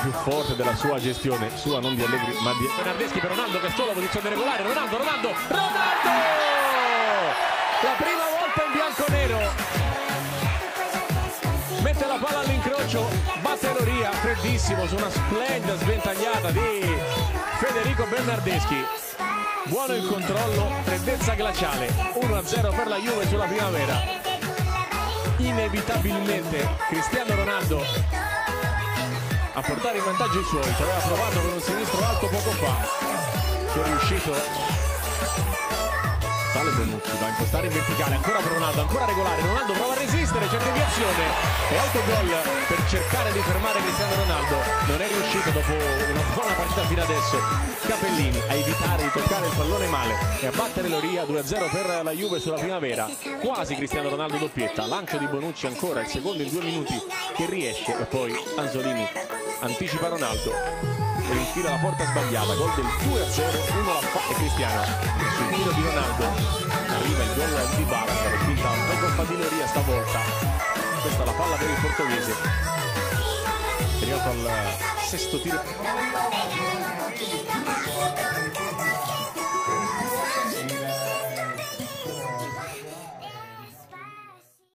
più forte della sua gestione, sua non di Allegri ma di Bernardeschi per Ronaldo che è solo posizione regolare, Ronaldo, Ronaldo, Ronaldo! La prima volta in bianco-nero, mette la palla all'incrocio, batte Loria, freddissimo su una splendida sventagliata di Federico Bernardeschi. Buono il controllo, freddezza glaciale, 1-0 per la Juve sulla primavera inevitabilmente Cristiano Ronaldo a portare in vantaggio i suoi. Ci aveva provato con un sinistro alto poco fa. Che è riuscito. Sale Bonucci va a impostare in verticale ancora per Ronaldo ancora regolare. Ronaldo prova a resistere c'è deviazione. E autogol per cercare di fermare Cristiano Ronaldo. Non è riuscito dopo una buona partita fino adesso. Capellini a evitare di toccare e a battere Loria 2-0 per la Juve sulla primavera. Quasi Cristiano Ronaldo doppietta. Lancio di Bonucci ancora il secondo in due minuti che riesce e poi Anzolini anticipa Ronaldo. E infila la porta sbagliata gol del 2-0 uno la fa e Cristiano sul tiro di Ronaldo. Arriva il gol di Bala quinta un po' di Loria stavolta. Questa è la palla per il portoghese. Arrivato al sesto tiro